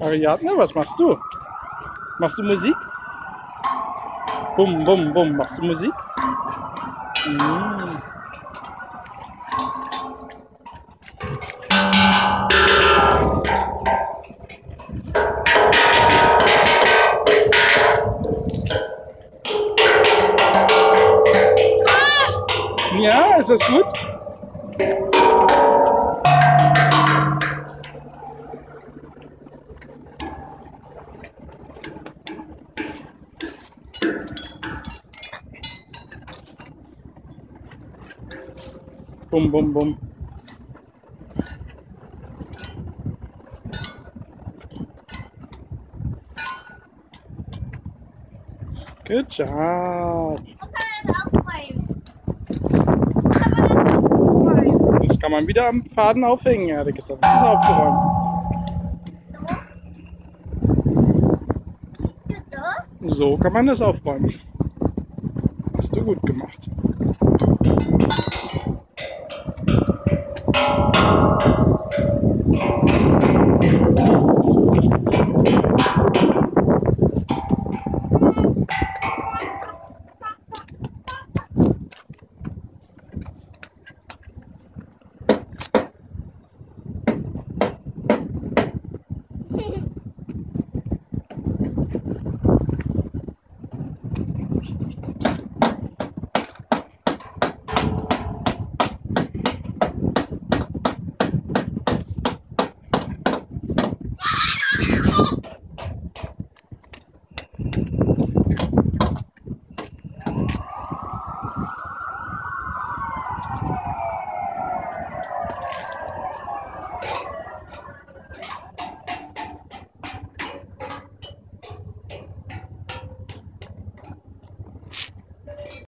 Ariadne, was machst du? Machst du Musik? Bum, bum, bum. Machst du Musik? Mm. Ja, ist das gut? Bum, bum, bum. Good job. Das kann man wieder am Faden aufhängen, gesagt. Das ist aufgeräumt. So kann man das aufräumen. Hast du gut gemacht. って。